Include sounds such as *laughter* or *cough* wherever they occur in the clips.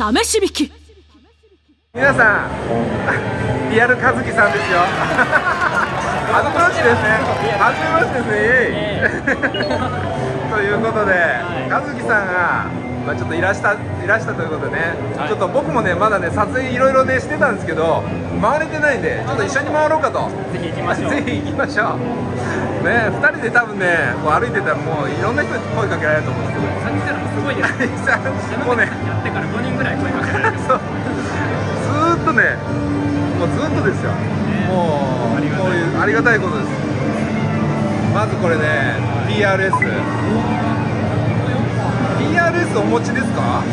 試し弾き。皆さんリアル和樹さんですよ。*laughs* はじめましてですねはじめましてですねイエイ。*laughs* ということで、和樹さんがまあ、ちょっといらしたいらしたということでね、はい、ちょっと僕もねまだね撮影いろいろねしてたんですけど回れてないんでちょっと一緒に回ろうかと。ぜひ行きましょう。*laughs* ぜひ行きましょう。ね2人で多分ねこう歩いてたらもういろんな人に声かけられると思うんですけどさっきからすごいです。*laughs* もうねやってから5人ぐらい声かけられるそう。ずっとねもうずっとですよ、ね、もうこういうありがたいことです。まずこれね PRS PRS お持ちですか？持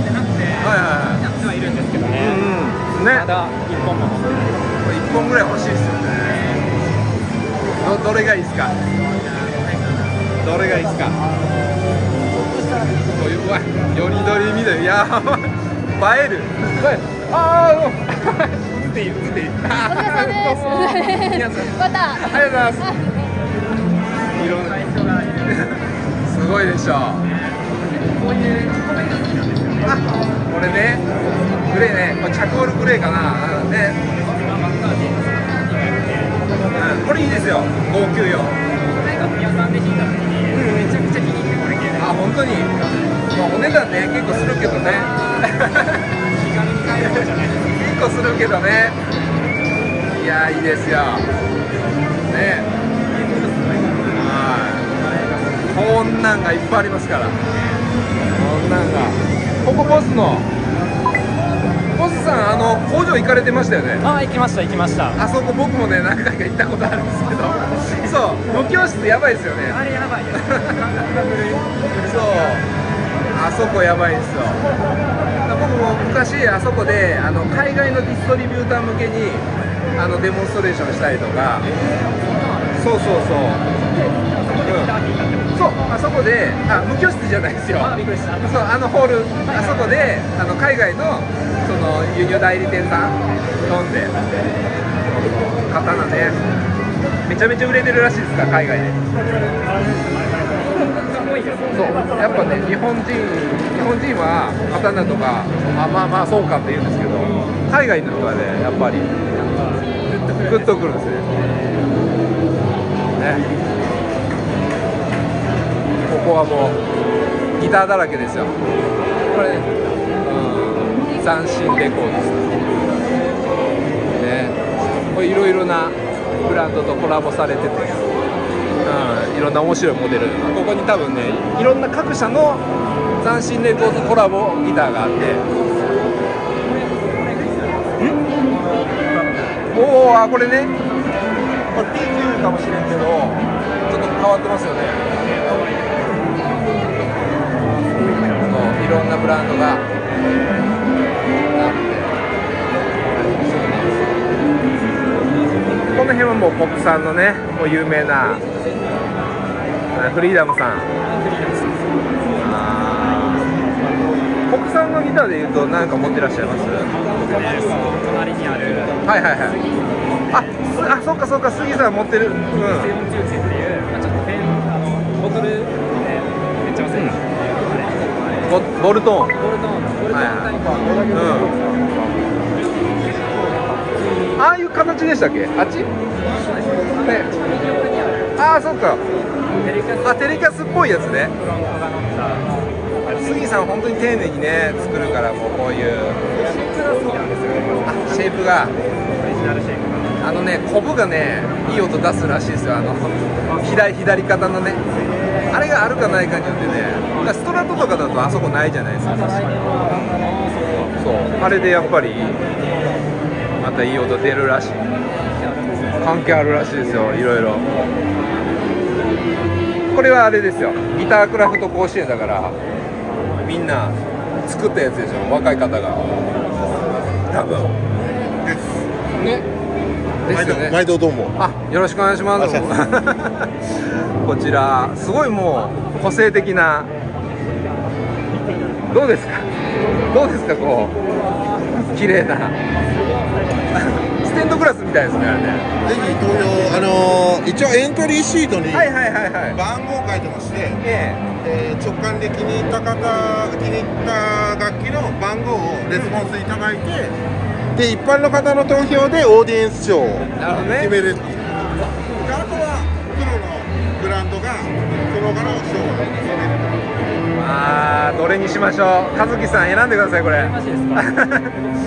ってなくて、はいはいはい、やってはいるんですけどね,、うんうん、ね。まだ1本も。1本ぐらい欲しいですよね。どどれがいいですか？どれがいいですか？こういうわよりどり緑いや映える。ああ映ってい。い映っていいお疲れ様です。また。ありがとうございます。*laughs* いろんな。*laughs* すごいでしょこういうあこれねグレーね。これチャコールグレーかな。ね。うん、これいいですよ。594これがピアさんで弾いた時に、うん、めちゃくちゃ気に入ってこれ系あ本当に？まあお値段ね結構するけどね。結構するけどね。*laughs* いやいいですよ。ね。はい。こんなんがいっぱいありますからんなんがここボスのボスさんあの工場行かれてましたよね？あ行きました行きました。あそこ僕もね何回か行ったことあるんですけどそう無教室やばいですよね。あれやばいです。そう。あそこやばいですよ。僕も昔あそこであの海外のディストリビューター向けにあのデモンストレーションしたりとか。そうそうそう、うんそうあそこであ無居室じゃないですよ。あびっくりしたそうあのホール、あそこであの海外のその輸入代理店さん飲んで刀ねめちゃめちゃ売れてるらしいですから海外で。そうやっぱね日本人日本人は刀とかあまあまあそうかって言うんですけど海外の人はねやっぱりグッとくるんですね。ねここはもうギターだらけですよ。これ、うん、斬新レコードですね。これいろいろなブランドとコラボされてて、うん、いろんな面白いモデル。ここに多分ねいろんな各社の斬新レコードコラボギターがあって。おおあこれね。これ P9 かもしれんけどちょっと変わってますよね。ろんなブランドが。あってこの辺はもう国産のねもう有名なフリーダムさん。国産のギターでいうと何か持ってらっしゃいます？隣にある。はいはいはい。ああそっかそっか杉さん持ってる。うん、っていう、まあ、ちょっとペンあのボトルでめっちゃボボルトーン。ボルトーンボルトーンうん、ああいう形でしたっけ？あっち？ね。ああそっか。あテレキャスっぽいやつね。杉さん本当に丁寧にね作るからもうこういう。シェイプが。あのねコブがねいい音出すらしいですよ。あの左左肩のね。あれがあるかないかによってねストラトとかだとあそこないじゃないですか。そう。あれでやっぱりまたいい音出るらしい。関係あるらしいですよいろいろ。これはあれですよ。ギタークラフト甲子園だからみんな作ったやつでしょ。若い方が。多分。ね。ですよね。毎度どうも。あよろしくお願いしますこちらすごいもう個性的な。どうですか？どうですかこう？綺麗な。ステンドグラスみたいですねあれね。ぜひ投票あのー、一応エントリーシートにはいはいはいはい。番号書いてまして、ええ。えー、直感で気に入った方気に入った楽器の番号をレスポンスいただいて、で一般の方の投票でオーディエンス賞を決めるってあーどれにしましょう。和樹さん選んでくださいこれ。マジですか？パ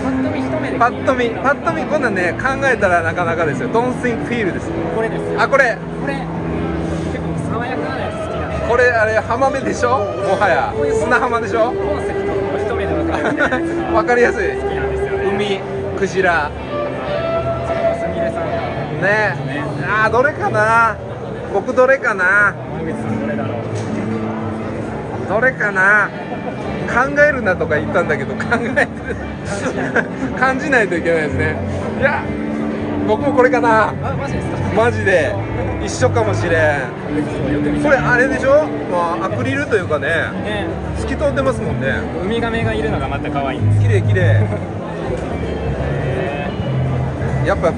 ッと見一目でパッと見パッと見こんなんね考えたらなかなかですよ。Don't think feel です。これですあこれ。これ。結構爽やかなやつ好きなんでこれあれ浜辺でしょ？もはや。砂浜でしょ？コンセプトを一目で分かるみたいなやつが。わかりやすい。好きなんですよね。海クジラ。すみれさんが。ね。あーどれかな。僕どれかなどれだろうどれかな？考えるなとか言ったんだけど考えて *laughs* 感じないといけないですね。いや僕もこれかな。あマジで。一緒かもしれん。これあれでしょ、まあ、アクリルというかね。ね透き通ってますもんね。ウミガメがいるのがまた可愛い綺麗綺麗。やっぱ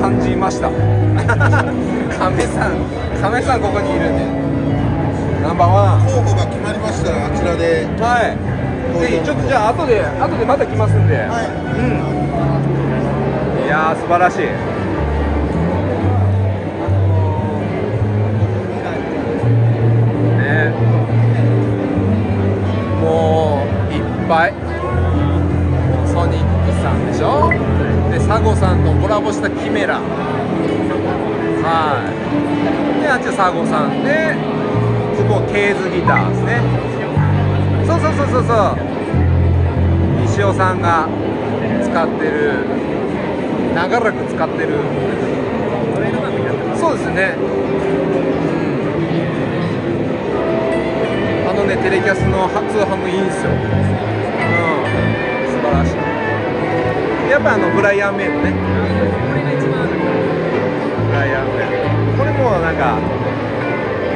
感じました。*laughs* 亀さん亀さんここにいるんで。ナンバーワン。候補が決まりましたらあちらで。はい。ぜひちょっとじゃあ後で後でまた来ますんで、はい。うん。いやー素晴らしい。ね。もういっぱい。ソニックさんでしょ？でサゴさんとコラボしたキメラ。はいであっちはサゴさんでここケーズギターですね。そうそうそうそうそう。西尾さんが使ってる長らく使ってる。そうですね、うん、あのねテレキャスの初ハムいいんすよ、うん、素晴らしい。やっぱあのブライアン・メイのね。ブライアン・これもなんか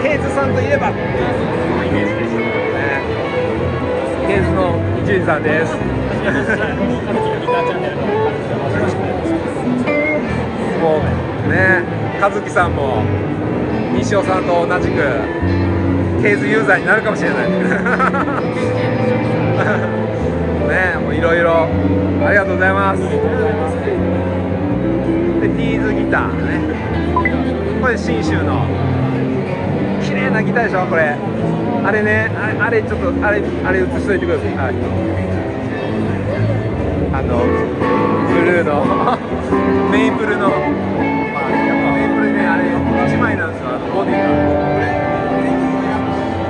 ケイズさんといえば。っていうイメージでしたね。ケイズの伊集院さんです。もうね和樹さんも西尾さんと同じくケーズユーザーになるかもしれない。*laughs* ねもういろいろありがとうございます。でティーズギターね。これ信州の綺麗なギターでしょこれ。あれねあれあれちょっとあれあれ映しといてください、はい、あのブルーの *laughs* メイプルの。まあやっぱメイプルねあれ1枚なんですよあのボディが。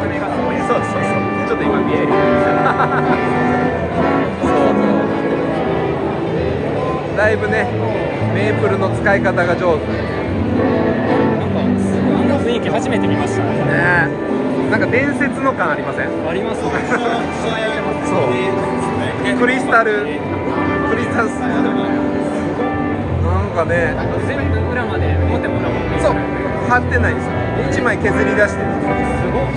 これがすごい。そうそうそう。ちょっと今見える。*laughs* そうそう。だいぶねメープルの使い方が上手。すごいあんな雰囲気初めて見ましたね。ね。なんか伝説の感ありません？ありますね。そう。クリスタル。クリスタルスなんかね。全部裏まで表も裏もそう。貼ってないんですよ。1枚削り出してすごい。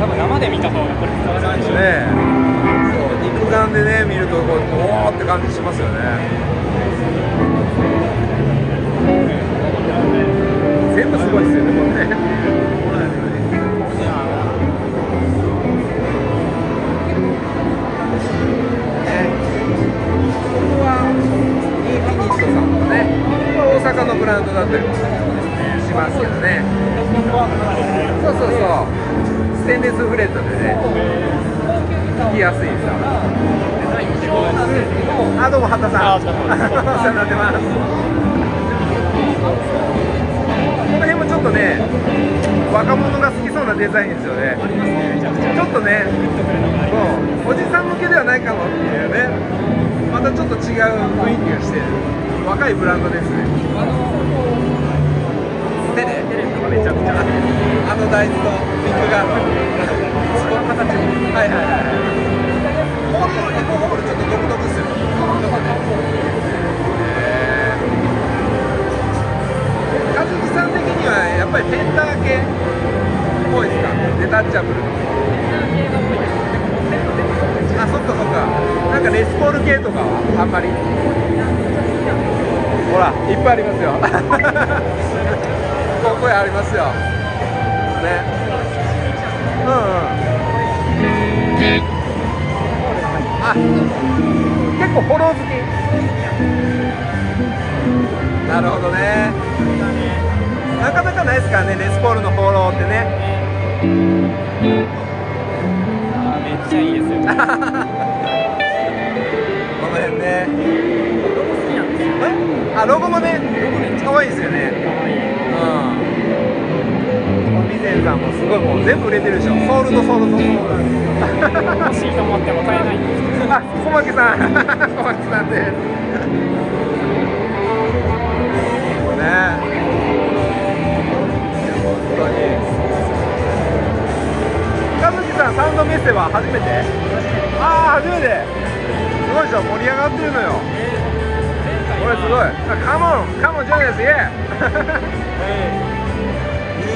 多分生で見た方がこれ伝わるでしょ。うねそう肉眼でね見るとこうおーって感じしますよね。全部すごいですよねこれね。ねここはインフィニットさんとね。これ大阪のブランドだったりもしますけどね。そうそうそう。ステンレスフレットでね弾きやすいさ。あどうも畑さん。お世話になってます。この辺もちょっとね若者が好きそうなデザインですよね。ちょっとねそうおじさん向けではないかもっていうね。またちょっと違う雰囲気がして若いブランドですね。テレテレとかめちゃくちゃ。あの大豆とビッグガードその形もはいはいはいホールエコホールちょっと独特ですよちょっとねへー和樹さん的にはやっぱりフェンダー系っぽいですかデタッチャブルあそっかそっか。なんかレスポール系とかはあんまり。ほらいっぱいありますよここへありますよ。ね。うんうんあ結構フォロー好き。なるほどね。なかなかないですからねレスポールのフォローってね。あめっちゃいいですよこの辺ね。*laughs* 好きなんですよえ？あロゴもね可愛いですよねうんビゼンさんもすごいもう全部売れてるでしょソールドソールドソールド欲しいと思っても買えないあ、小牧さん、小牧さんです。ね。本当に。和樹さん、サウンドメッセは初めて。ああ、初めて。すごいでしょ、盛り上がってるのよ。これすごい。あ、カモン、カモン、ジョイアス、イエ *laughs*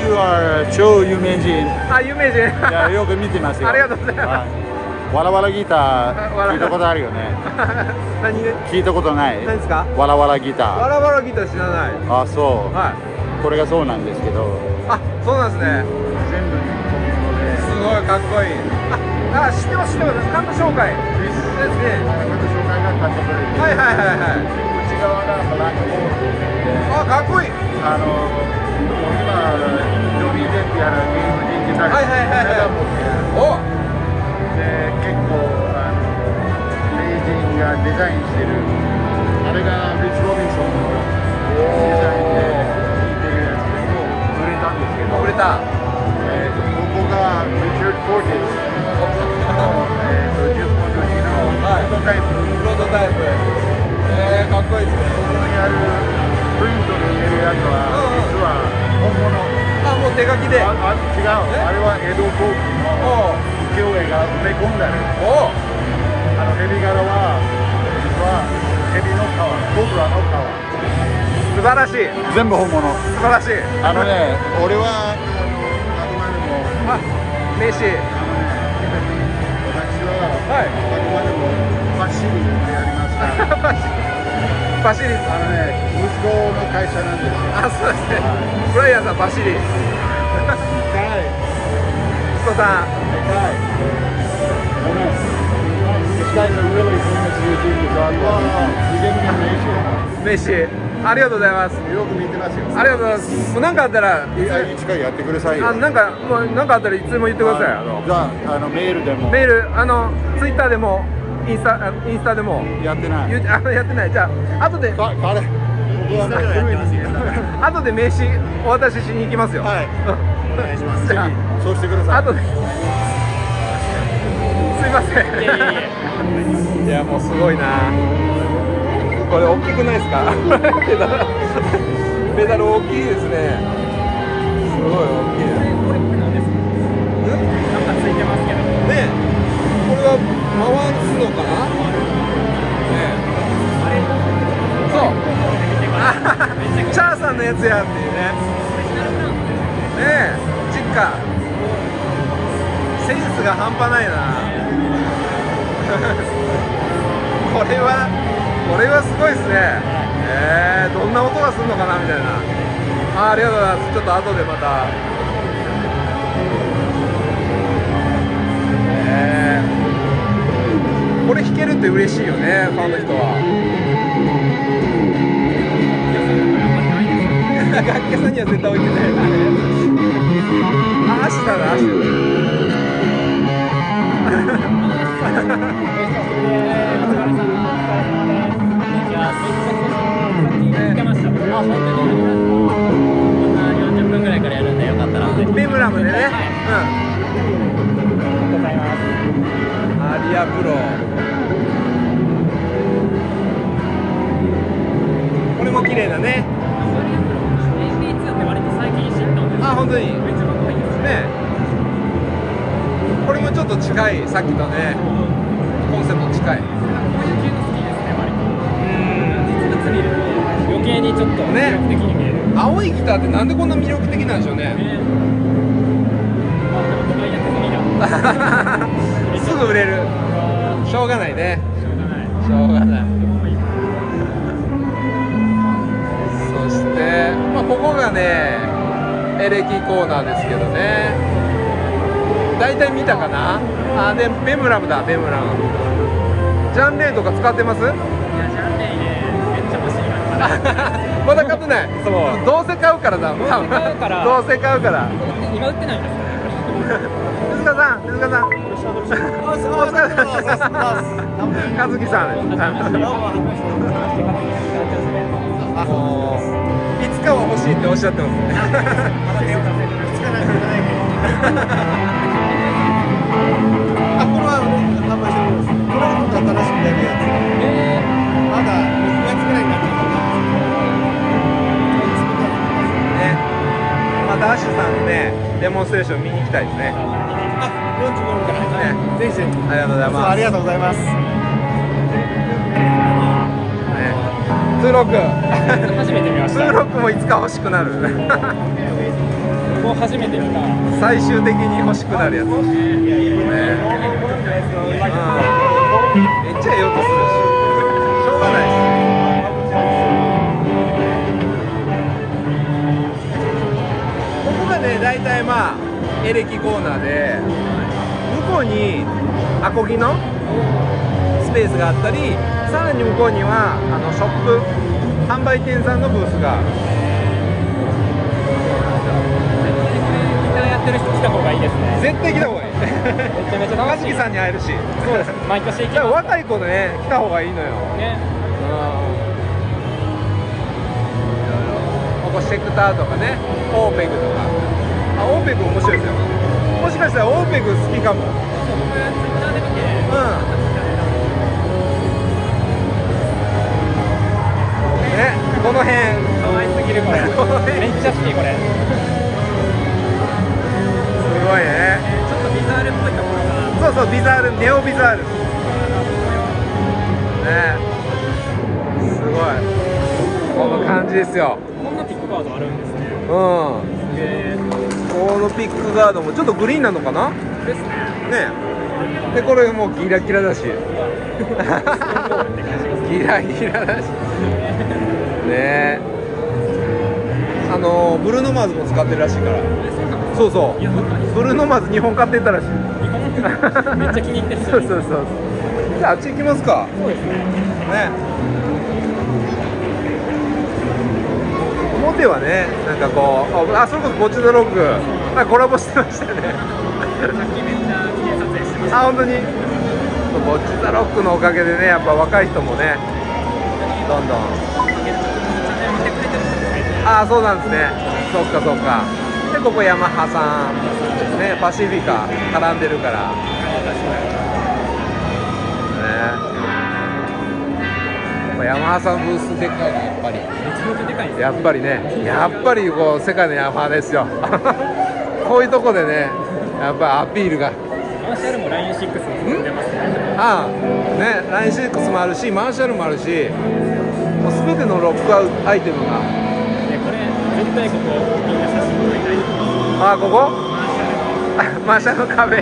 You are 超有名人。ー。あ、有名人。いや、よく見てますよ。ありがとうございますはいわらわらギター聞いたことあるよね。*laughs* 何で？聞いたことない。何ですか？わらわらギタわー。らわらギター知らない。あ、そう。はい。これがそうなんですけど。あ、そうなんですね。全部すごいかっこいい。あ、あ知ってます知ってます。カント紹介ですね。紹介がカットはいはいはいはい。内側がブラックホールって言ってあ、かっこいい。あのデザインしてるあれがリッチ・ロビンソンのデザインで弾いてるやつでもう売れたんですけど売れた。えーとここがリチャード・フォーティスの、えーと10本年のはいプロトタイププロトタイプ。えー、かっこいいですね。ここにあるプリントで入れるやつは実は本物あ、もう手書きで。ああ違うあれは江戸後期のお浮世絵が埋め込んであるお、あのヘビ柄は実はヘビの皮コブラの素晴らしい。皮全部本物素晴らしい。あのね俺はあのあくまでもあ、名刺。私は、はいあくまでもファッシリでやりますからパシパシリ。あのね息子の会社なんですよあ、そうですね。ブライアンさんパシリ。でかい。息子さん。でかい。ごめん This guy's a really famous YouTuber You give me a 名刺。ありがとうござい。ます。よく見てますよありがとうござい。ます。もうなんかあったら。い。や一回やってください。よあ、なんか、もう、なんかあったらい。つでも言ってください。あの。じゃああのメールでもメール、あの、ツイッターでも、インスタ、あインスタでも。やってない。あやってない。じゃあ、後で、か彼僕は *laughs* 後で名刺お渡ししに行きますよ。はいお願いします。じゃあ、そうしてください後で。すいません。いやいやいやいや、もうすごいな。これ大きくないですか？*laughs* ペダル。ペダル大きいですね。すごい大きいなんかついてますけどねこれは回すのかな？*laughs* チャーさんのやつやっていうね。ねえ、実家。センスが半端ないな。*laughs* これは、これはすごいですね。えー、どんな音がするのかなみたいな。あありがとうございます。ちょっと後でまた。えー、これ弾けるって嬉しいよね、ファンの人は。楽器屋さんには絶対置いてない。あ、アシだな、アシ。ベムラムでね。うん。アリアプロ。これも綺麗だね。あ、本当に。ね。これもちょっと近い。さっきとねコンセプト近い。余計にちょっと魅力的に見える、青いギターってなんでこんな魅力的なんでしょうね。ね。まあでも都会やってもいいなすぐ売れる。しょうがないね。しょうがない。しょうがない。そして、まあ、ここがねエレキコーナーですけどね。大体見たかな？あでベムラムだベムラム。ジャンレイとか使ってます？いやジャンレイねめっちゃ欲しいから。*laughs* まだ買ってない？そう。どうせ買うからだどうせ買うから。どうせ買うから。今売ってないんですか手塚さん手塚さん。お疲れ様です。和樹さんもういつかは欲しいっておっしゃってますね。あこれは販売してるんですこれは新しく出るやつ。まだ6月ぐらいになっちゃねまたアッシュさんのねデモンストレーション見に行きたいですね。あ45分からねぜひぜひありがとうございます。ありがとうございます。ねツーロック。初めて見ましツた。ーロックもいつか欲しくなる。ここ初めて見た。最終的に欲しくなるやつ。ね。うんめっちゃええ音する。ししょうがない。しここがね大体まあエレキコーナーで向こうにアコギのスペースがあったりさらに向こうにはあのショップ販売店さんのブースが。ギターやってる人来た方がいいですね。*laughs* 絶対来た方がいいめちゃめちゃ高楽しい月さんに会えるし。そうです。毎年行きま若い子でね。来た方がいいのよすねここセクターとかね。オーペグとか。あオーペグ面白いですよ。もしかしたらオーペグ好きかも。僕ツイッターで見て。うんこの辺可愛すぎるこれめっちゃ好きこれ。すごいね。ちょっとビザールっぽいところがそうそうビザールネオビザール。ね。すごい。この感じですよ。こんなピックガードあるんですね。うん。すげえこのピックガードもちょっとグリーンなのかな？ですね。ね。でこれもうギラギラだしギラギラだし。ねあのブルーノマーズも使ってるらしいから。そうそう。ブルーノマーズ2本買ってったらしい。めっちゃ気に入ってる。そうそうそう。じゃああっち行きますか。そうですね。ね。表はねなんかこうああそれこそボッチドロック。コラボしてましたね。あ本当に？ボッチザロックのおかげでねやっぱ若い人もねどんどん。ああそうなんですね。そっかそっか。でここヤマハさんね。パシフィカ絡んでるから。ね。ヤマハさんブースでかいねやっぱり。やっぱりね。やっぱりこう世界のヤマハですよ。*laughs* こういうとこでねやっぱアピールが。マーシャルも LINE6 に進んでますね。ああね LINE6 もあるしマーシャルもあるしもう全てのロックアウトアイテムが。でこれ絶対ここみんな写真撮りたいああここ？マーシャルの。壁。い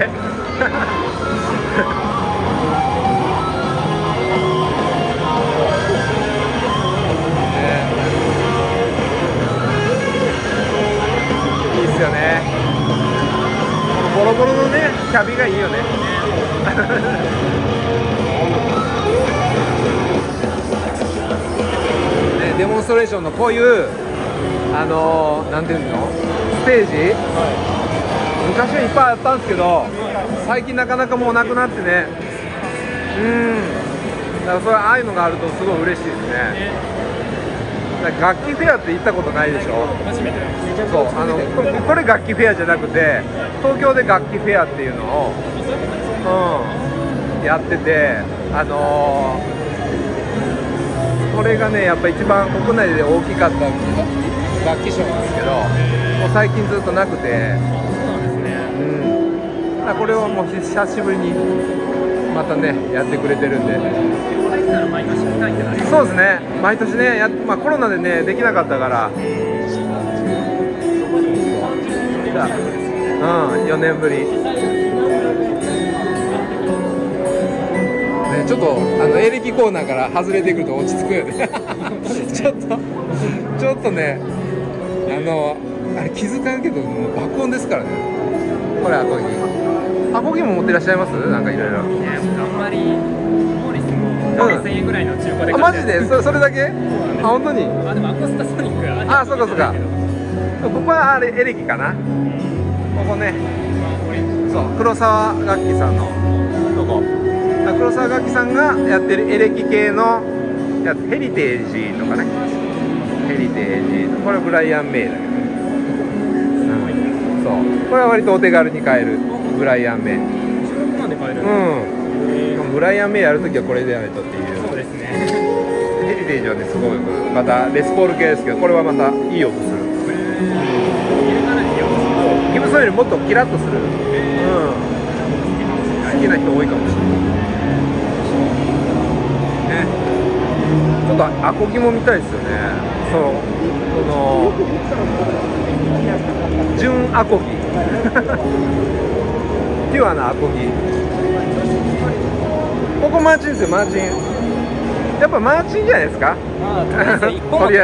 いっすよね。ボロボロのねキャビがいいよねデモンストレーションのこういうあのー、なんていうの？ステージ、昔はいっぱいあったんですけど最近なかなかもうなくなってね。うん。だからそれああいうのがあるとすごい嬉しいですね。楽器フェアって行ったことないでしょ？初めてそう。あのこれこれ楽器フェアじゃなくて東京で楽器フェアっていうのを、うん、やっててあのーこれがねやっぱ一番国内で大きかった楽器ショーなんですけどもう最近ずっとなくて、そうなんこれはもう久しぶりにまたねやってくれてるんで。そうですね。毎年ねや、まあ、コロナでねできなかったから。うん4年ぶりちょっとあのエレキコーナーから外れてくると落ち着くよね。*laughs* ちょっとちょっとねあのあれ気づかんけどもう爆音ですからね。これアコギ。アコギも持ってらっしゃいます？なんかいろいろ。ねあんまりモーリスもうん。1000円ぐらいの中古であマジで？すそそれだけ？あ本当に？あでもアクスタソニックあそうかそうか。ここはあれエレキかな？ここね。そう黒沢楽器さんのとこ黒沢楽器さんがやってるエレキ系のやつヘリテージとかね。ヘリテージ。これはブライアン・メイだけど、うん、そうこれは割とお手軽に買えるブライアン・メイ16万で買えるうん。ブライアン・メイやるときはこれでやないとっていうそうですね。ヘリテージはねすごい。またレスポール系ですけどこれはまたいい音する。ギブソンよりもっとキラッとする、うん、好きな人多いかもしれないとアコギも見たいですよね。そう。この純アコギ。*laughs* ピュアなアコギ。ここマーチンですよマーチン。やっぱマーチンじゃないですか？まあとりあえず1個とり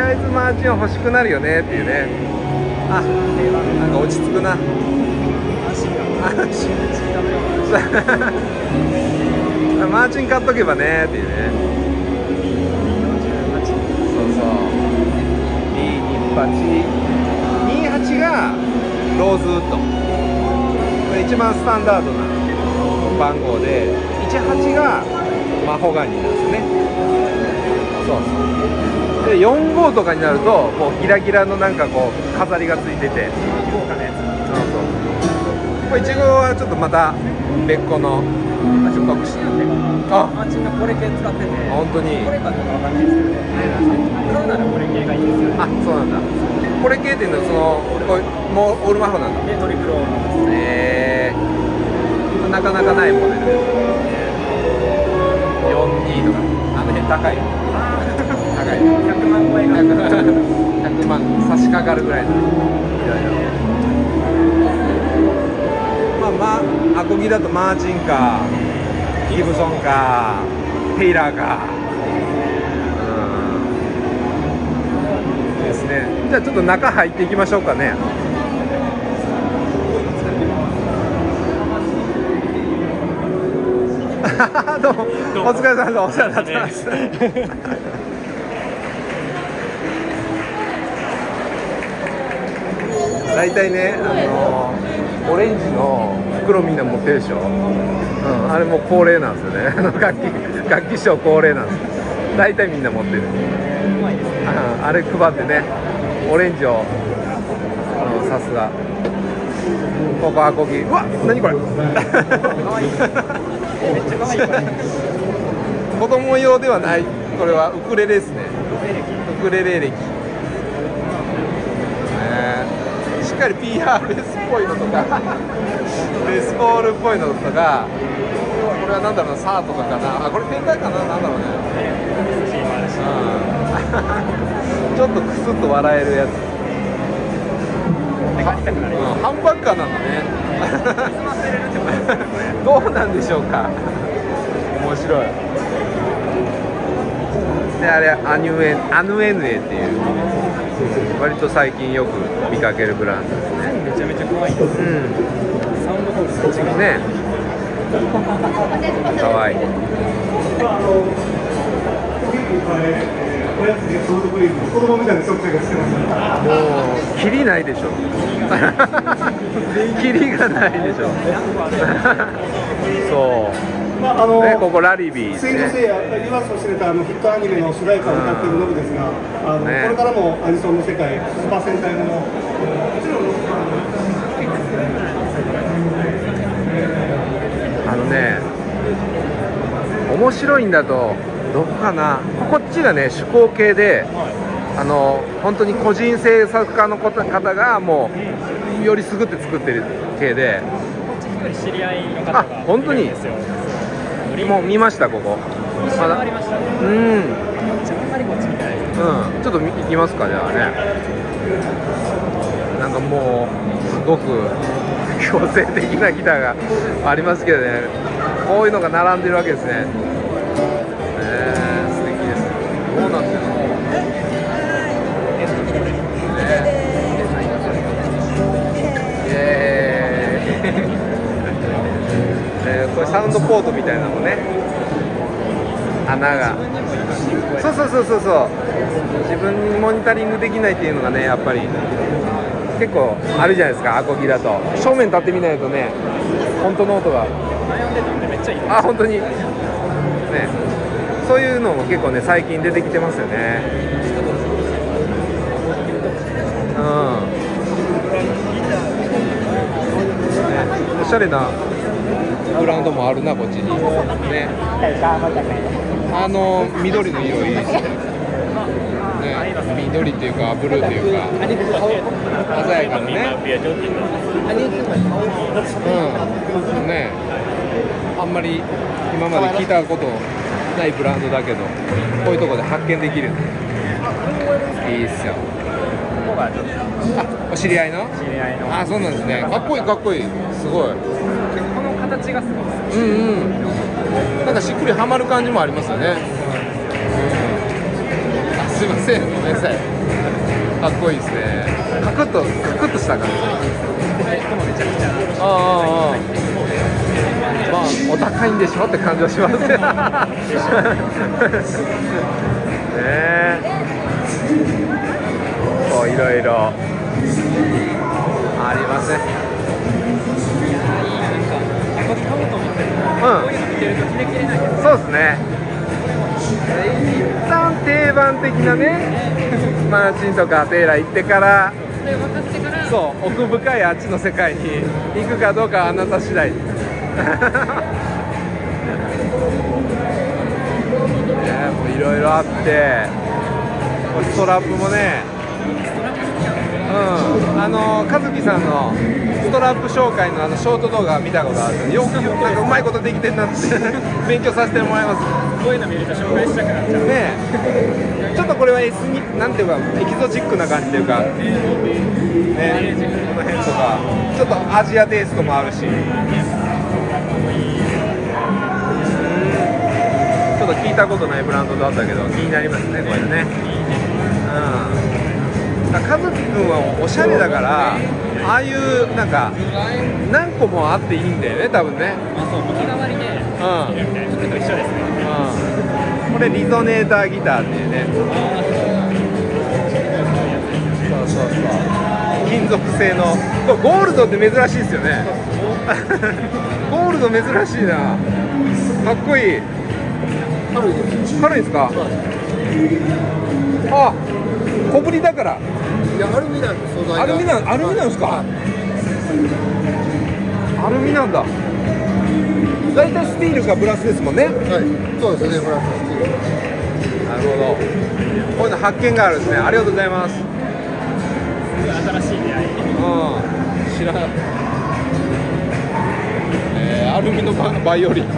あえずマーチンは欲しくなるよねっていうね。あなんか落ち着くな。安心 *laughs* マーチン買っとけばねっていうね。そうそう。228がローズウッド。一番スタンダードな番号で18がマホガニなんですよね。そうそう。で4号とかになるともうギラギラのなんかこう飾りがついてて。豪華なやつそうそう。これ1号はちょっとまた別個のちょっと特殊あマーチンがこれ系使ってて。本当に。これかどうかわかんないですけどね。買うならこれ系がいいんですよあそうなんだ。これ系っていうのはそのこれもうオールマフなんだ。でトリプルオーなんですえー、なかなかないモデル42とか。あの辺高い。よ高い。100万超えが。*laughs* 100, 100万。差し掛かるぐらいの。いろいろ。まあまあアコギだとマーチンかギブソンかテイラーか。うん。ですね。じゃあちょっと中入っていきましょうかね。*laughs* どうも。お疲れ様です。お世話になってます。*laughs* 大体ね、あのオレンジの袋みんな持ってるでしょ、うん、あれも恒例なんですよね。楽器楽器賞恒例なんです。大体みんな持ってる。ああれ配ってねオレンジをさすが。ここアコギ。うわ何これ？子供用ではない。これはウクレレですね。ウクレレ歴。ねしっかり PRS っぽいのとかレスポールっぽいのとかこれはなんだろうなサーとかかな。あこれペンタイかな？なんだろうね。うん。*laughs* ちょっとクスッと笑えるやつ。うん、ハンバッカーなんだね。*laughs* どうなんでしょうか。面白い。であれアニュエアヌエヌエっていう割と最近よく見かけるブランド。です可愛い。ですうんサウンドホールと違うねかわいいおやつでソフトクリーム子供みたいな食生活してますもうキリないでしょ。*laughs* キリがないでしょ。*laughs* そう。まああのねここラリビーね。夜言わずと知れたあのヒットアニメの主題歌を歌っているノブですが、あのね。これからもアニソンの世界スーパー戦隊のね面白いんだとどこかな？こっちがね手工系であの本当に個人制作家の方がもうよりすぐって作ってる系で。こっち一人知り合いの方があ本当に？もう見ましたここ一緒ありましたねうんうん、ちょっと見行きますかじゃあねなんかもうすごく強制的なギターがありますけどねこういうのが並んでるわけですね。ええ、素敵です。どうなってるの？ええ、これサウンドポートみたいなのね穴がそうそうそうそうそう自分にモニタリングできないっていうのがねやっぱり結構あるじゃないですかアコギだと正面立ってみないとね本当の音が悩んでたんでめっちゃいいあ本当に。ね。そういうのも結構ね最近出てきてますよね。うん。ねおしゃれなブランドもあるなこっちに。ね。あの緑の色いいです。ね。ね緑っていうかブルーっていうか。鮮やかなね。うん。ねあんまり今まで聞いたことないブランドだけどこういうところで発見できるんでいいっすよ。あお知り合いの？知り合いの。あそうなんですね。かっこいいかっこいい。すごい。この形がすごいうんうん。なんかしっくりはまる感じもありますよね、うん、あすいません。ごめんなさい。かっこいいですね。カクッとカクッとした感じ。音もめちゃくちゃああああお高いんでしょって感じはします。*laughs* ねえ。こういろいろ。ありますね。そうですね。一旦定番的なねマーチンとかテーラー行ってから。そう奥深いあっちの世界に行くかどうかはあなた次第いろいろあってストラップもねうんあの和樹さんのストラップ紹介のあのショート動画見たことある。よくなんかうまいことできてんなって *laughs* 勉強させてもらいます。こういうの見ると紹介したくなっちゃう。ねえ。ちょっとこれはエスニなんていうかエキゾチックな感じというかねこの辺とかちょっとアジアテイストもあるし聞いたことないブランドだったけど気になりますねこれね。うん。だ和樹君はおしゃれだからああいうなんか何個もあっていいんだよね多分ね。まあそう日替わりでうん見るみたいな服と一緒ですね。うん。これリゾネーターギターっていうね。そうそうそう。金属製の。これゴールドって珍しいですよね。*laughs* ゴールド珍しいな。かっこいい軽いです軽いですか？あ小ぶりだから。いやアルミなんで素材が。アルミなんアルミなんですか？アルミなんだ。大体スティールかブラスですもんね。はい。そうですねフランスなるほど。こういうの発見があるんですねありがとうございます。新しい出会い。うん。知らないえー、アルミのババイオリン *laughs*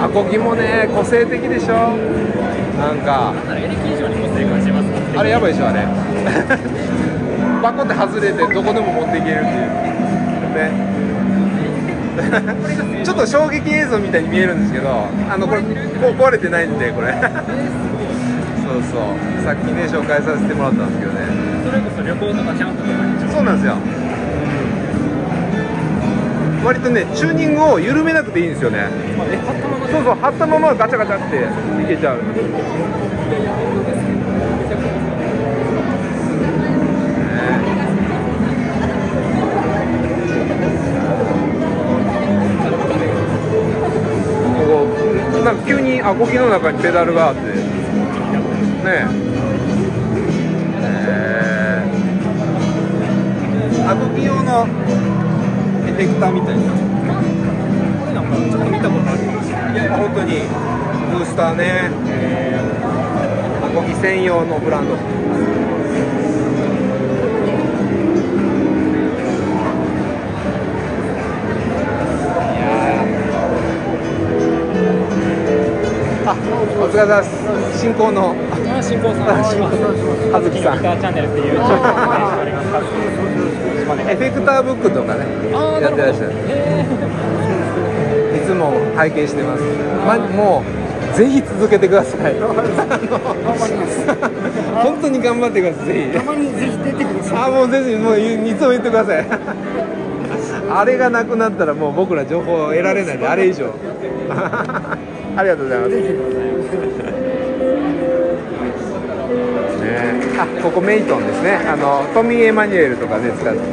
アコギもね個性的でしょ。なんか。なんならエレキ以上に個性感じますあれやばいでしょあれ。*laughs* バコって外れてどこでも持っていけるっていう。ね。ちょっと衝撃映像みたいに見えるんですけどあのこれこう壊れてないんでこれ。*laughs* そうそう。さっきね紹介させてもらったんですけどね。それこそ旅行とかキャンプとかそうなんですよ割とねチューニングを緩めなくていいんですよね。そうそう貼ったままガチャガチャっていけちゃう。なんか急にアコギの中にペダルがあって。ね。ええー。アコギ用のエフェクターみたいな。これなんかちょっと見たことあるかもしれないいや本当にブースターね。アコギ専用のブランド。あお疲れ様です。進行のあ新興さんあ新興さん葉月さんギターチャンネルっていうチャンネルがありますエフェクターブックとかね。やってらっしゃるへいつも拝見してます、ま、もうぜひ続けてください。頑張ります。本当に頑張ってください。ぜひ。たまにぜひ出てください。あもうぜひもういいつも言ってください。*laughs* あれがなくなったらもう僕ら情報得られないであれ以上。*laughs* ありがとうございますあここメイトンですね。あのトミー・エマニュエルとかで使って。た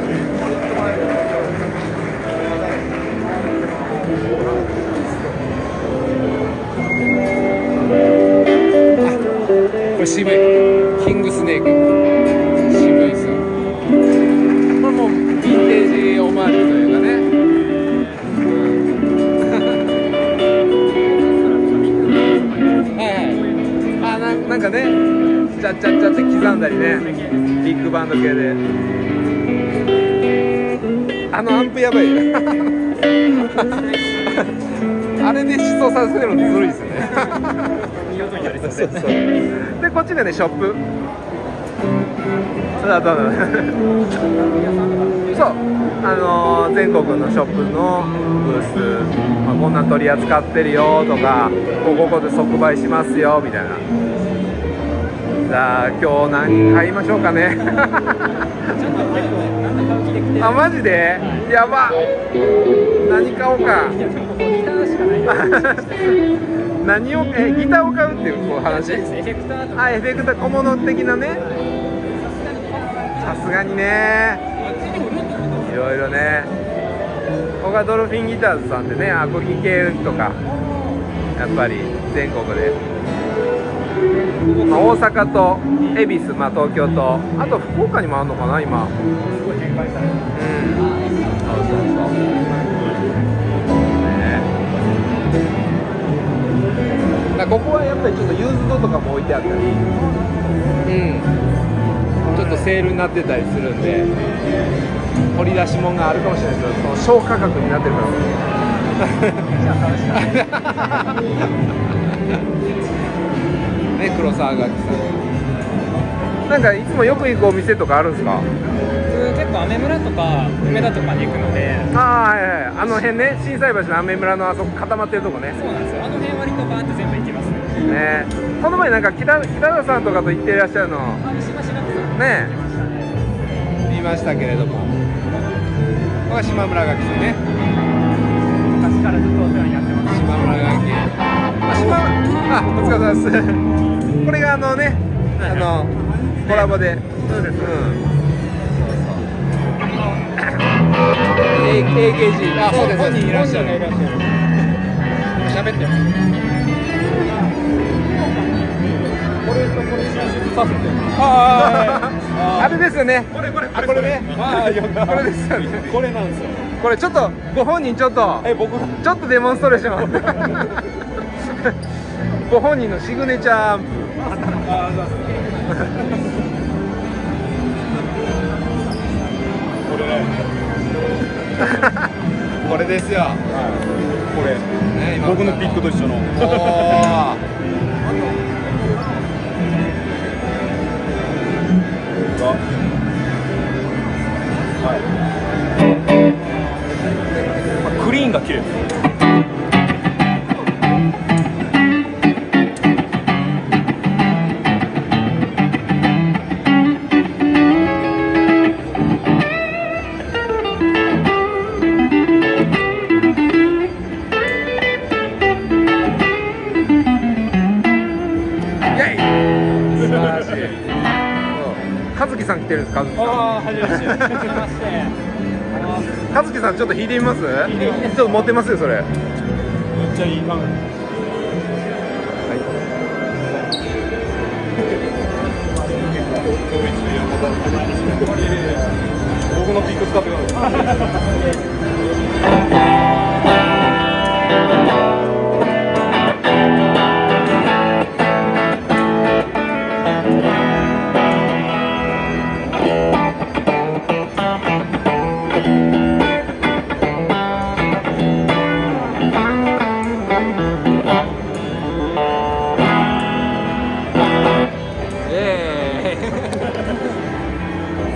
これ渋い。キングスネーク。ちゃっちゃっちゃって刻んだりね。ビッグバンド系で。あのアンプやばい。*laughs* あれで思想させるのずるいですよね。そうそう *laughs* でこっちがねショップ。*laughs* そう。あのー全国のショップのブース、まあ、こんなん取り扱ってるよとかこここで即売しますよみたいなじゃあ今日何買いましょうかね。*laughs* あマジで？やば。何買おうか。*laughs* 何をえギターを買うっていう話？エフェクターとか。あエフェクター小物的なね。さすがにね。いろいろね。ここがドルフィンギターズさんでねアコギ系とか。やっぱり全国で、まあ、大阪と恵比寿、まあ、東京とあと福岡にもあるのかな今。うん。ねここはやっぱりちょっとユーズドとかも置いてあったり。うん。ちょっとセールになってたりするんで掘り出し物があるかもしれないですけどその小価格になってるから *laughs* ね黒沢楽器さん。なんかいつもよく行くお店とかあるんですか？僕結構アメ村とか梅田とかに行くので。ああはいはいあの辺ね心斎橋の雨村のあそこ固まってるとこね。そうなんですよ。あの辺割とバーって全部行きますね。ね。この前なんか北北田さんとかと行っていらっしゃるの？あ三島白子さんね。見ましたけれども。ここが島村楽器ね。昔からずっとお世話になってます。島村楽器あ島あお疲れ様ですこれがあのねあのコラボで。そうです。うん A- AKG あそうです本人いらっしゃる喋ってこれとこれてあああれですよね。これこれあこれ。ねあよかこれですよね。これなんですよこれちょっとご本人ちょっとえ僕ちょっとデモンストレーション。ご本人のシグネチャーアンプ。あこれね。これですよ、これ。ね、今。僕のピックと一緒の。おークリーンが綺麗。イんちょっと弾いてみます？ちょっと持ってますよそれ。めっちゃいいカメラ僕のピック使ってください *laughs*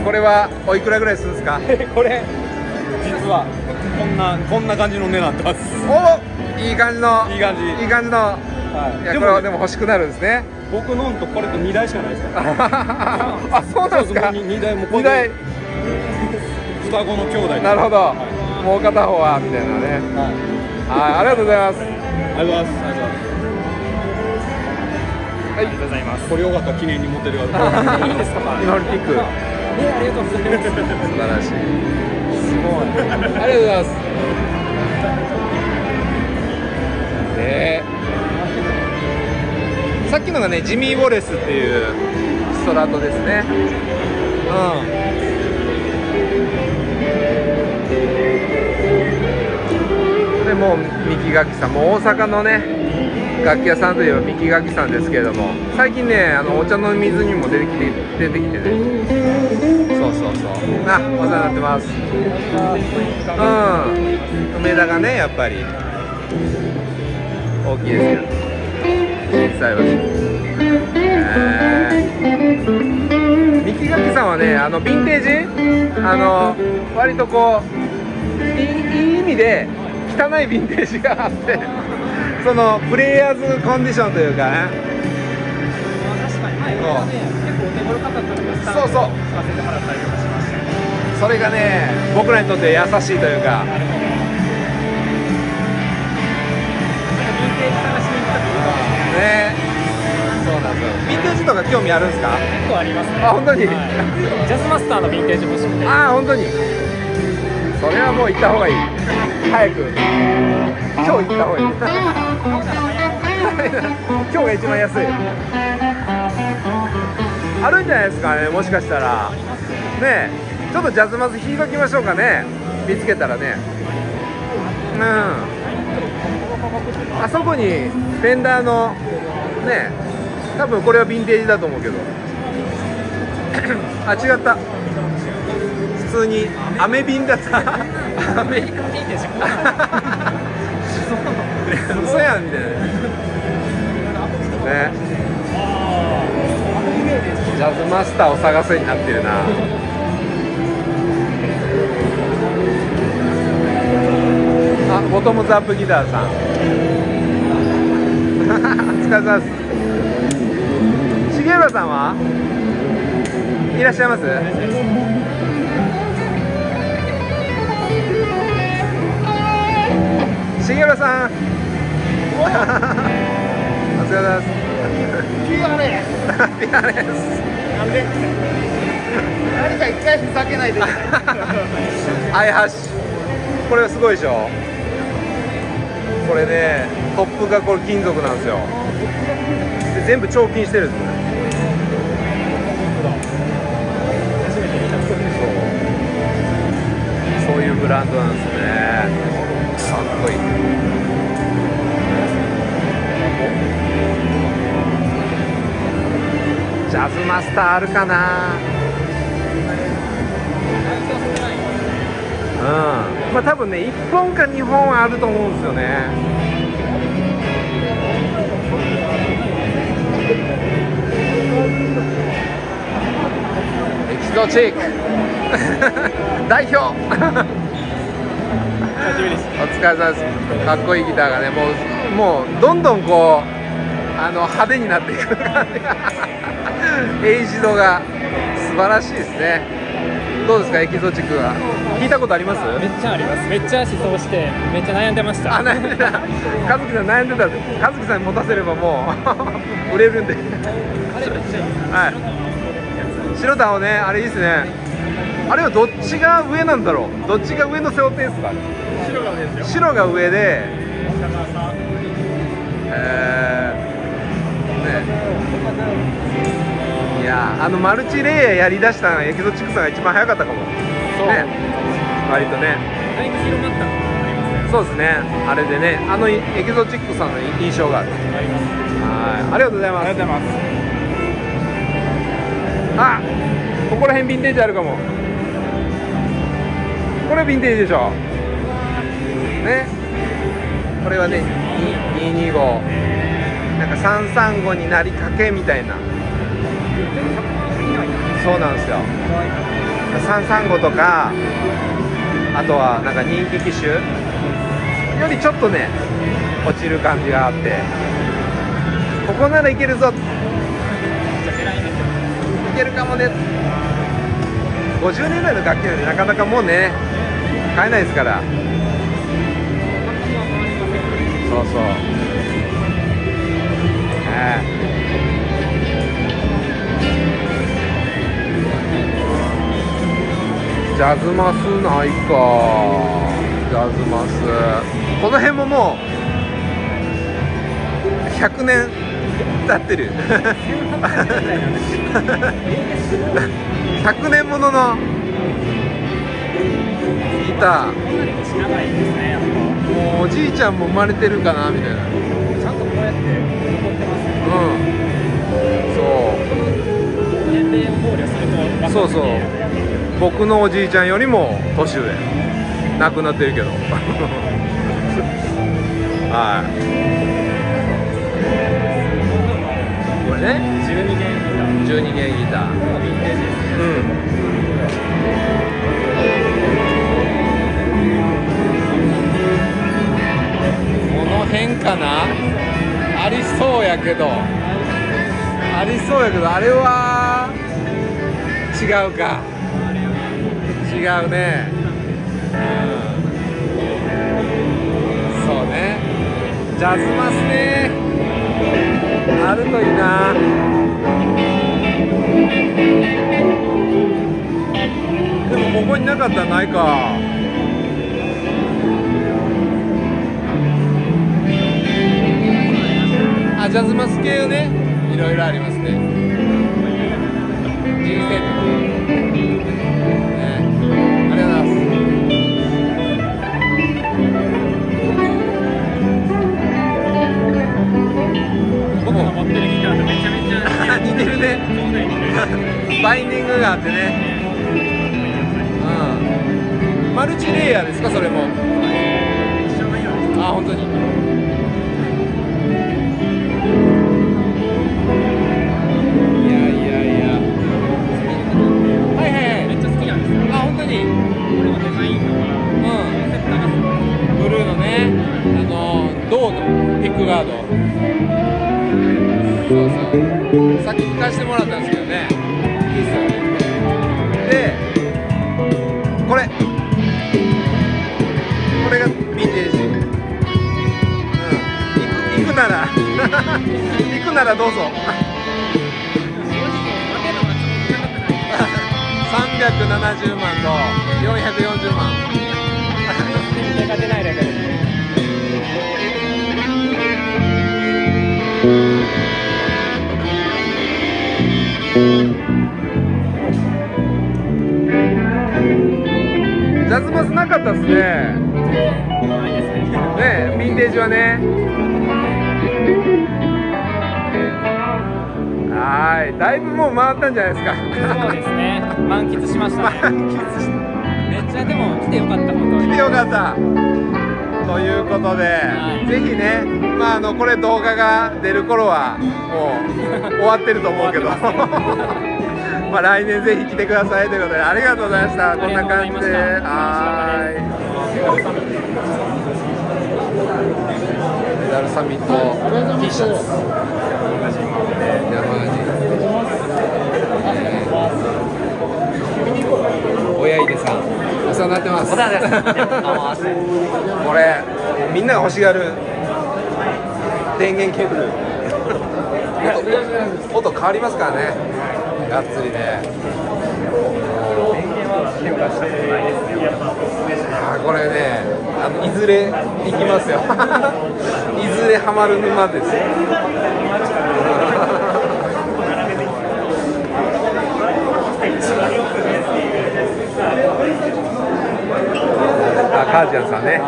これはおいくらぐらいするんですか？*laughs* これ実はこんなこんな感じの値段です。おいい感じのいい感じ。いい感じのはい。いやこれはでも欲しくなるんですね。僕のんとこれと2台しかないですから。*laughs* あそうなんですか？そう2台もこれ二台。双子の兄弟。なるほど。はい。もう片方はみたいなね。はい。はいありがとうございます。ありがとうございます。はい。ありがとうございます。これよかったら記念に持ってるわ *laughs* いいですか？今オリンピック。素えありがとうござい。ます晴らしい。すごい。ありがとうござい。ますねさっきのがねジミー・ウォレスってい。うストラトですねうんでもう三木楽器さんも大阪のね楽器屋さんとい。えば三木楽器さんですけれども最近ねあのお茶の水にも出てきて出てきてねそうそう。あお世話になってます。うん。梅田がねやっぱり。大きいですよ小さいわ三木楽器さんはねあのヴィンテージ？あの割とこういい意味で汚いヴィンテージがあってそのプレイヤーズコンディションというかね。確かに。前これはね結構お手頃価格のスタンドそうそうそれがね僕らにとって優しいというか。ね。そうなんですよ。ヴィンテージとか興味あるんですか？結構ありますね。あ本当に？はい。ジャズマスターのヴィンテージ欲しくてああ本当に。それはもう行った方がいい。早く。今日行った方がいい。*laughs* 今日が一番安い。あるんじゃないですかねもしかしたら。ね。えちょっとジャズマズ弾いときましょうかね。見つけたらね。うん。あそこにフェンダーのね多分これはヴィンテージだと思うけど。*coughs* あ違った。普通にアメビンだった。アメリカヴィンテージ嘘やんみたいなねジャズマスターを探せになってるなボトムズアップギターさん。お疲れ様です重浦さんは？いらっしゃいます？重浦さん。*laughs* お疲れ様です。ピアレ *laughs* ピアレス。なんで？誰か一回ふざけないで *laughs* アイハッシュ。これすごいでしょ？これねトップがこれ金属なんですよ。で全部彫金してるんですよ。初めて見たそう。そういうブランドなんですね。かっこいい。ジャズマスターあるかな。まあ多分ね1本か2本はあると思うんですよね。エキゾチック代表お疲れ様です。かっこいいギターがねもうもうどんどんこうあの派手になっていく感じが。エイジドが素晴らしいですねどうですかエキゾチックは？聞いたことあります？めっちゃあります。めっちゃ思想してめっちゃ悩んでました。あ悩んでた。和樹さん悩んでた。和樹さんに持たせればもう *laughs* 売れるんで。あれめっちゃいい。はい。白タンをね。あれいいっすね。あれはどっちが上なんだろう？どっちが上の背負ってんすか？白が上ですよ。白が上で。えー、ね。いやあのマルチレイヤーやりだしたのはエキゾチックさんが一番早かったかも。そう。ね。割とね。だいぶ広まったの？ありますねそうですね。あれでねあのエキゾチックさんの印象がある。あります。はい。ありがとうございます。ありがとうございます。あここら辺ヴィンテージあるかも。これヴィンテージでしょ。ね。これはね225なんか335になりかけみたいなそうなんですよ。335とかあとはなんか人気機種よりちょっとね落ちる感じがあってここならいけるぞ。いけるかもね。50年代の楽器なんでなかなかもうね買えないですから。そうそう。ね。ジャズマスないか。ジャズマス。この辺ももう100年経ってる。*laughs* 100年もののギター。もうおじいちゃんも生まれてるかなみたいな。うんちゃんとこうやって残ってますう年齢を考慮すると分かるそうそう僕のおじいちゃんよりも年上。亡くなってるけど。*laughs* はい。これね？12弦ギター。12弦ギター。もうヴィンテージですねこの辺かな？ありそうやけど。ありそうやけどあれは違うか違うね。うん。そうね。ジャズマスね。あるといいな。でもここになかったらないか。あジャズマス系ね。いろいろあります。これ動画が出る頃はもう終わってると思うけど。*laughs* まあ来年ぜひ来てくださいということでありがとうございました。こんな感じで。はーいメダルサミット。T シャツ親入さん。お世話になってます。これみんなが欲しがる電源ケーブル。音音変わりますからね。がっつりね。あこれねあのいずれ行きますよ。*laughs* いずれハマる沼です。よ *laughs* あカージャンさんね。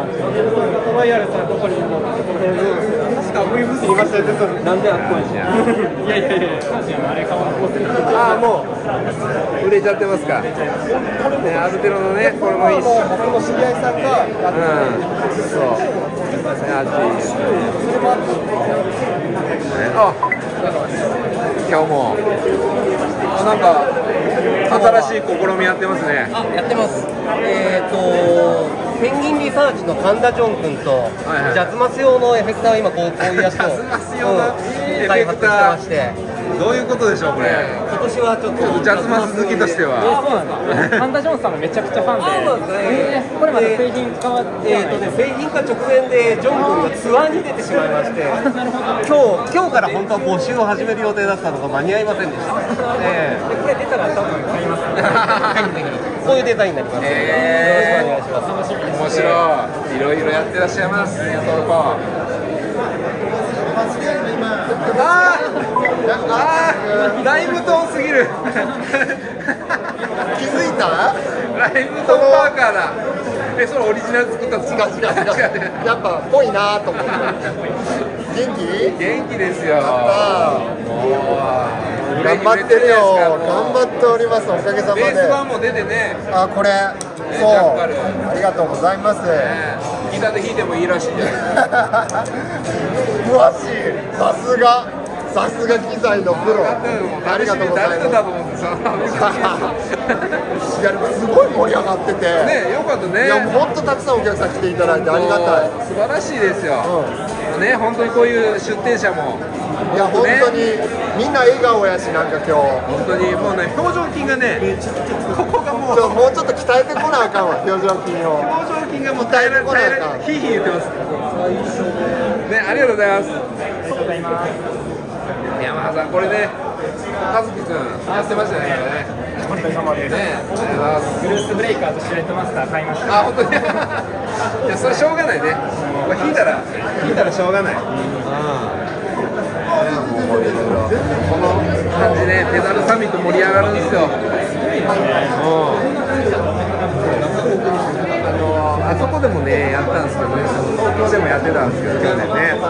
か確か V ブースにいましたなんであっこんしいやいやいやあれ変わってああもう売れちゃってますか、ね、アルテロのねこれもいいしうん。僕の知り合いさんがやってそう。ねあっちいいですねあ今日も。あなんか新しい試みやってますね。あ、やってます。えっ、とペンギンリサーチの神田ジョン君と、はいはいジャズマス用のエフェクターを今こうこういうやつをうん開発してましてどういうことでしょうこれ？今年はちょっとジャズマス好きとしては。そうなんだ。ハンダジョンさんもめちゃくちゃファンで。あそうなんですねえー。これまで製品変わって。えーとね、製品化直前でジョン君がツアーに出てしまいまして今日今日から本当は募集を始める予定だったのが間に合いませんでした、えでこれ出たら多分買います。えこういうデザインになります、えー。よろしくお願いします。楽しみです。面白い。いろいろやってらっしゃいます。宮戸子あーあーだいぶ遠すぎる。気づいた？ライブトンパーカーだ。えそれオリジナル作ったんです違うか違う違う。やっぱぽいなと思って元気？元気ですよ。頑張ってるよ。頑張っておりますおかげさまベースで版も出てね。あこれ。そう。ありがとうございます。ねギターで弾いてもいいらしいじゃない？詳しいさすが。さすが機材のプロ。ありがとうございます。いやでもすごい盛り上がってて、ねよかったね。いやもう本当たくさんお客さん来ていただいてありがたい。素晴らしいですよ、ね本当にこういう出店者も。いや本当にみんな笑顔やしなんか今日。本当にもうね表情筋がねここがもうもうちょっと鍛えてこなあかんわ表情筋を。表情筋がもう耐えられ耐えられヒーヒー言ってます。ねありがとうございますありがとうございます。山田さんこれね和樹くんやってましたねこれね。お疲れ様です。ねルースブレイカーとシッドマスター買いました。あ本当に？*laughs* いやそれしょうがないね。これ弾いたら弾いたらしょうがない。この感じねペダルサミット盛り上がるんですよ。あのあそこでもねやったんですけどね東京でもやってたんですけど去年ねう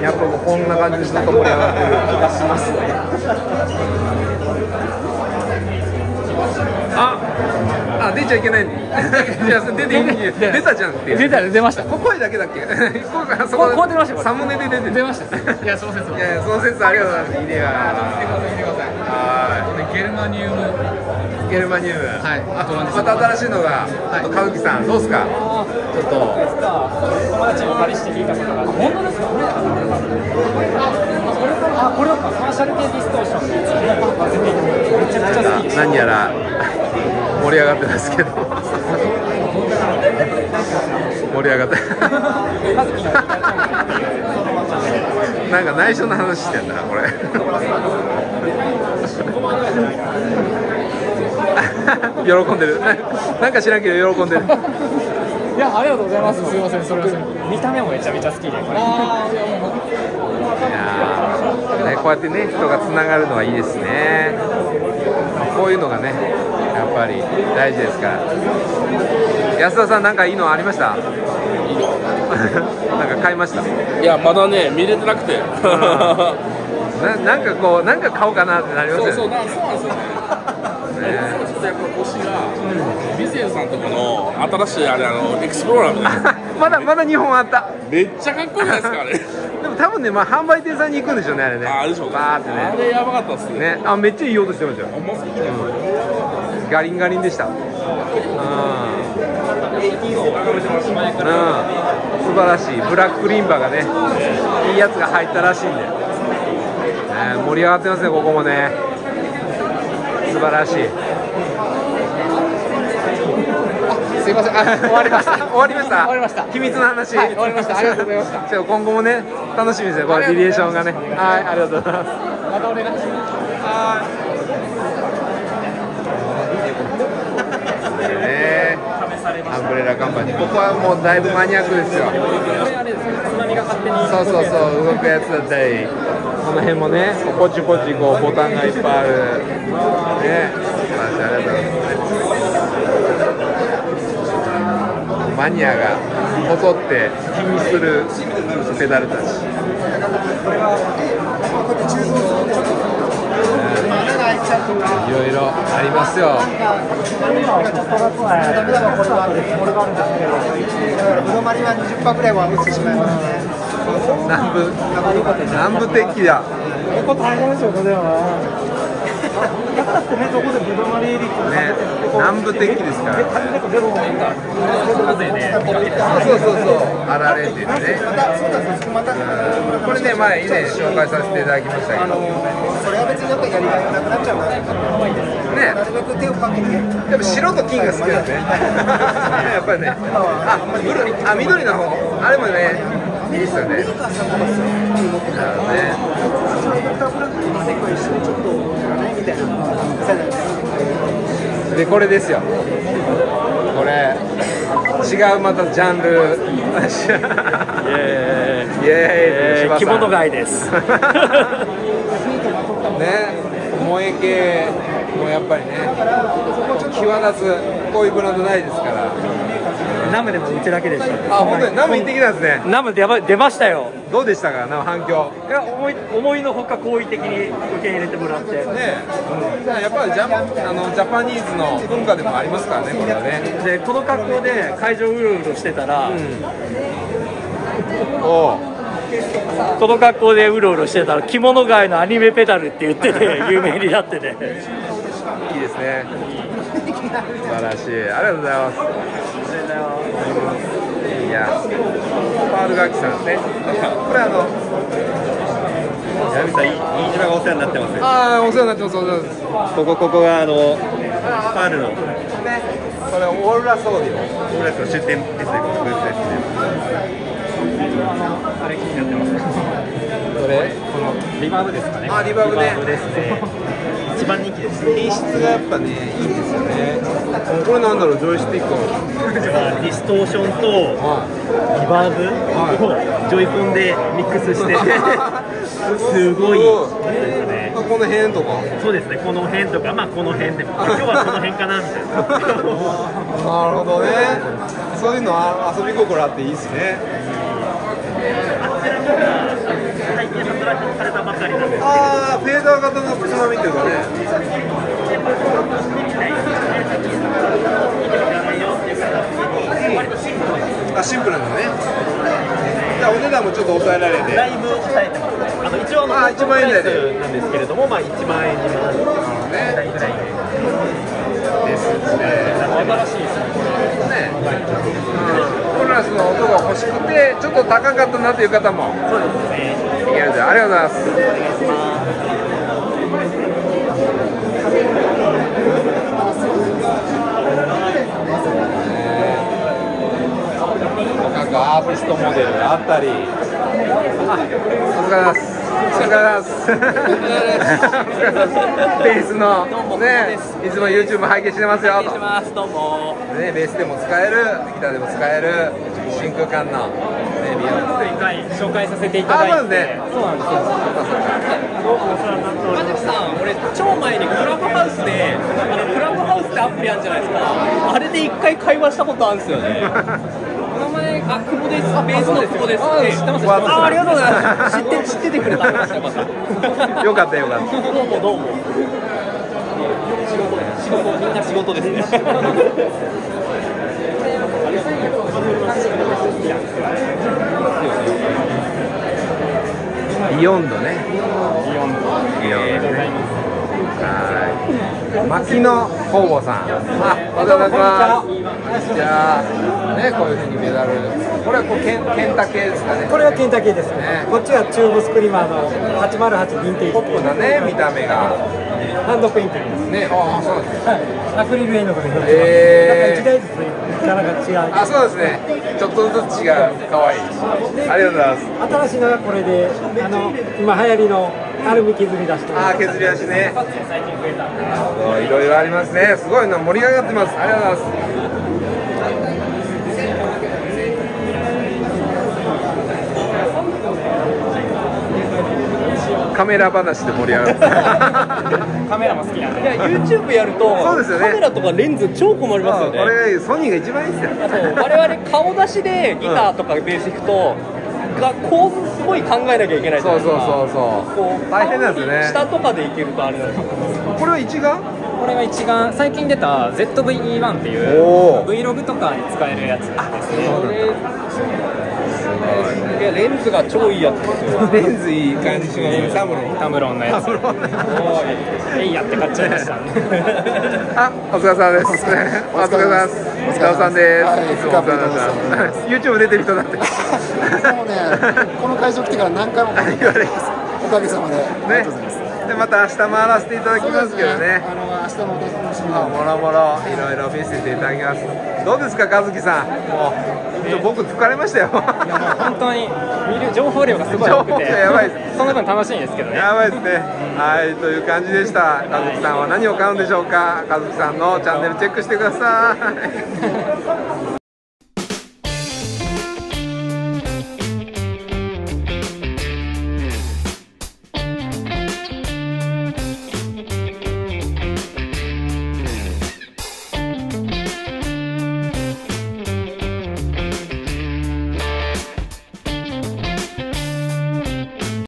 んやっぱもうこんな感じでずっと盛り上がってる気がしますああ出ちゃいけない。出ていい出たじゃんって出た出ました。こ声だけだっけ？ここそここう出ました。よサムネで出てる出ました。いや、小説いやいやその説ありがとうございます。いいねやはゲルマニウム。いゲルマニウムはいあまた新しいのがちょっと和樹さんどうですか？ちょっと友達に借りして聞いたことがあって。本当ですか？あ、これか。マーシャル系ディストーションのやつ。めちゃくちゃ好き。何やら盛り上がってますけど盛り上がって。なんか内緒の話してんだなこれ喜んでるななんか知らんけど喜んでるいや、ありがとうございます。すみません、それは。見た目もめちゃめちゃ好きで、これ。いやーね、こうやってね人がつながるのはいいですねこういうのがねやっぱり大事ですから安田さんなんかいいのありました？*laughs* なんか買いました？いや、まだね、見れてなくて。ななんかこうなんか買おうかなってなりますよねそうそう、なんそうなんですよね。ね。ちょっとやっぱ腰が、ビゼルさん。とこの新しいあれ、あの、エクスプローラーみたいな。まだまだ2本あった。めっちゃかっこいいじゃないですか、あれ。*laughs* でも多分ね、まあ、販売店さんに行くんでしょうねあれね。あでしょうね。バーってね。あれやばかったっすね。ね。あめっちゃいい音してましたよ。ほんま好きだよ。ガリンガリンでした。うん。うん、素晴らしい。ブラックリンバがねいいやつが入ったらしいんで、ね、盛り上がってますねここもね素晴らしい。すいません。あ *laughs* 終わりました。終わりました。終わりました。秘密の話。はい終わりました。ありがとうございました。じゃあ今後もね楽しみですねこれリレーションがね。はい。ありがとうございます。またお願いします。ね。アンブレラカンパニーここはもうだいぶマニアックですよ。そうそうそう。動くやつだったりこの辺もねポチポチこうボタンがいっぱいある。ね。素晴らしいありがとうございますマニアがこぞって気にするペダルたち。いろいろありますよ。ブロマリは。20パーぐらいは落ちてしまいますね。南部南部鉄器だここ大変ですよ、これは。逆だってね、そこでブドウの利率をね南部的ですから。そうそうそうあられっていうねまた、そうなんですよ、また、これね前以前紹介させていただきましたけどそれは別にやっぱりやりがいがなくなっちゃうなねなるべく手をかけて、やっぱ白と金が好きなんでねやっぱりねあ緑の方あれもねいいっすよね。なるほどね。でこれですよ。これ違うまたジャンル。イエーイ。イエーイ。着物街です。*laughs* ね。萌え系。もやっぱりね。際立つ。こういうブランドないですからナムでもうちだけでした。あ本当にナム行ってきたんですね。ナム出ま出ましたよ。どうでしたか？な反響。いや思い思いのほか好意的に受け入れてもらって。ねやっぱりジャパあのジャパニーズの文化でもありますからねこれはね。でこの格好で会場うろうろしてたら、おう。この格好でうろうろしてたら着物街のアニメペダルって言ってて *laughs* 有名になってて。いいですね。素晴らしい。ありがとうございますいやパール楽器さんですねこれあの矢部さん、飯島がお世話になってます。ああお世話になってますお世話になってますここ、ここがあの、パールの、ねこれオーロラソーディオオーラスの出店ですね、ブースですね。どれリバーブですかね。あリバーブねですね。一番人気です。品質がやっぱねいいんですよね。これなんだろうジョイスティックディストーションとはリバーブをジョイコンでミックスして *laughs* すごい。ですねこの辺とか？そうですねこの辺とか。まあこの辺で。も *laughs* 今日はこの辺かなみたいな。*laughs* なるほどね。そういうのは遊び心あっていいですね最近発売されたばかりなんでああフェーダー型のつまみっていうかねあシンプルなのね。じゃあお値段もちょっと抑えられて。だいぶ抑えてますねあの一応あのあ1万円台で。なんですけれどもまあ1万円2万円ね台ぐらいでですね。素晴らしいですね。ね。コロナスの音が欲しくてちょっと高かったなという方も。そうですねいけるんでありがとうございます。各アーティストモデルがあったり。あお疲れ様です。お疲れ様です。お疲れ様です。ベースのねいつも YouTube 拝見してますよ。ね、ベースでも使える、ギターでも使える真空管の、ね、ビヨンド一回紹介させていたあ、だいてまずね、そうなんですよ。マジさん、俺超前にクラブハウスであのクラブハウスってアプリあるじゃないですか。あれで一回会話したことあるんですよね。お名前あ久保ですベースの久保ですあ知ってますあありがとうございます知って知っててくれた。よかったよかった。よかったよかった。どうもどうも仕事仕事みんな仕事ですね *laughs* ビヨンドね。ビヨンド。ビヨンドね。はい。牧野工房さん。あ、おはようございます。じゃあ、ね、こういうふうにメダル。これはこうケンケンタ系ですかね。これはケンタッキーですねこっちはチューブスクリーマーの808ヴィンテージポップなね、見た目が。ハンドペインティングですね、ああ、そうなんですね。アクリル絵の具で塗ってます、へーなんか1台ずつ違うあ、そうですね。ちょっとずつ違う。可愛いありがとうございます。新しいのがこれであの今流行りのアルミ削り出しとあー削り出しね。なるほどいろいろありますね。すごいな盛り上がってます。ありがとうございます。カメラ話で盛り上がってカメラも好きなんで。いや YouTube やるとそうですよね。カメラとかレンズ超困りますよね。これソニーが一番いいですよ。そう我々顔出しでギターとかベース弾くと、が構図すごい考えなきゃいけないじゃそうそうないですか。そうそう。こう大変なんですよね。下とかでいけるとあれなんですよ。これは一眼？これが一眼。最近出た ZV-E1 っていう Vlog とかに使えるやつですね。そうなんだ。すごいやレンズが超いいやつですよ。レンズいい感じしますねタムロン。タムロンのやつ。えい。やって買っちゃいました。あ、お疲れ様です。お疲れ様です。お疲れ様です。はいいつもお世話になってます。YouTube 出てる人だって。もうね、この会場来てから何回も言われます。おかげさまで、ありがねでまた明日回らせていただきますけどね。あの明日もお楽しみに。あもろもろいろいろ見せていただきます。どうですか和樹さん？もうちょ僕疲れましたよ。いやもう本当に見る情報量がすごい多くて情報量やばいですその分楽しいんですけどねやばいですね。はい、という感じでした。和樹さんは何を買うんでしょうか？和樹さんのチャンネルチェックしてください。